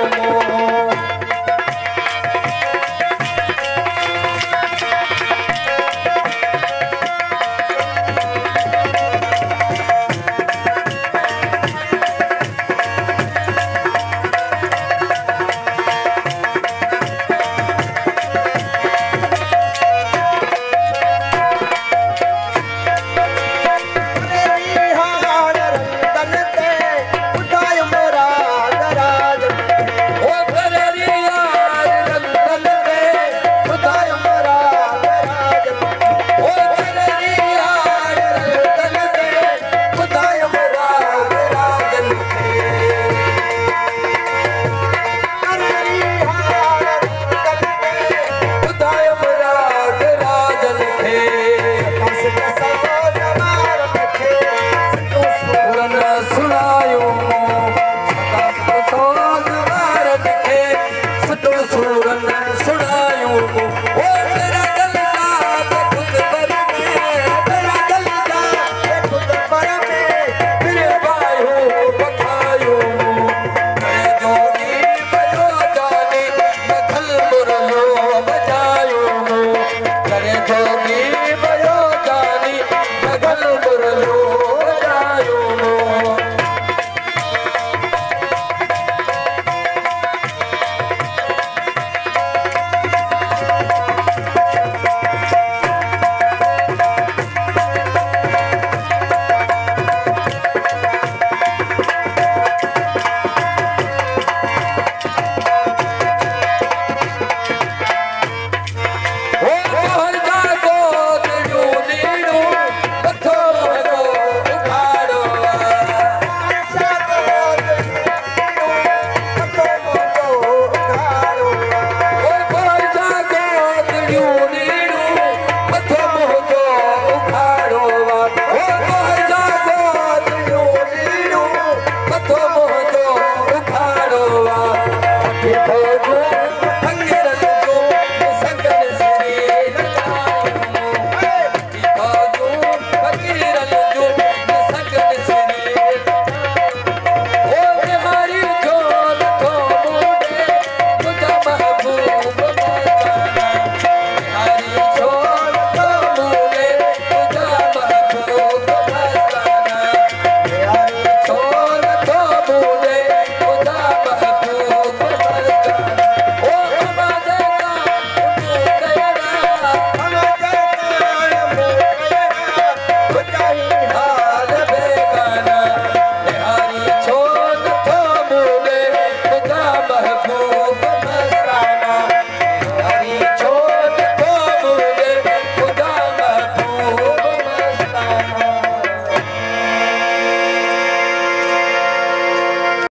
Momo.